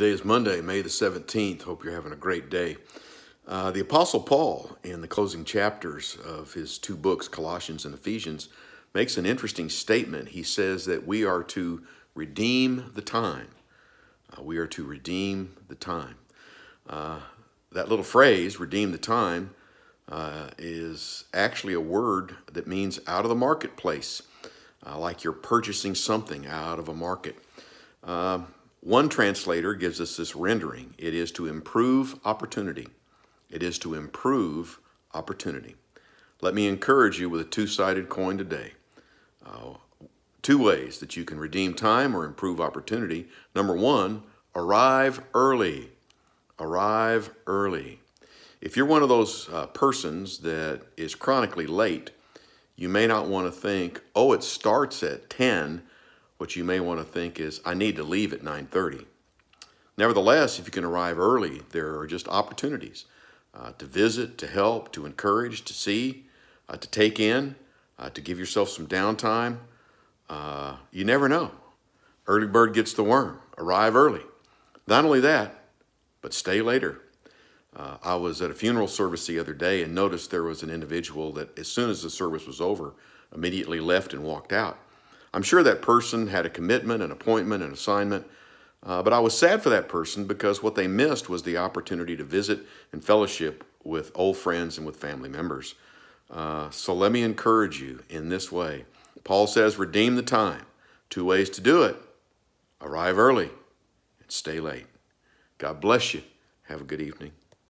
Today is Monday, May the 17th. Hope you're having a great day. Uh, the Apostle Paul, in the closing chapters of his two books, Colossians and Ephesians, makes an interesting statement. He says that we are to redeem the time. Uh, we are to redeem the time. Uh, that little phrase, redeem the time, uh, is actually a word that means out of the marketplace, uh, like you're purchasing something out of a market. Uh, one translator gives us this rendering. It is to improve opportunity. It is to improve opportunity. Let me encourage you with a two-sided coin today. Uh, two ways that you can redeem time or improve opportunity. Number one, arrive early. Arrive early. If you're one of those uh, persons that is chronically late, you may not want to think, oh, it starts at 10 what you may want to think is, I need to leave at 9.30. Nevertheless, if you can arrive early, there are just opportunities uh, to visit, to help, to encourage, to see, uh, to take in, uh, to give yourself some downtime. Uh, you never know. Early bird gets the worm. Arrive early. Not only that, but stay later. Uh, I was at a funeral service the other day and noticed there was an individual that as soon as the service was over, immediately left and walked out. I'm sure that person had a commitment, an appointment, an assignment, uh, but I was sad for that person because what they missed was the opportunity to visit and fellowship with old friends and with family members. Uh, so let me encourage you in this way. Paul says, redeem the time. Two ways to do it arrive early and stay late. God bless you. Have a good evening.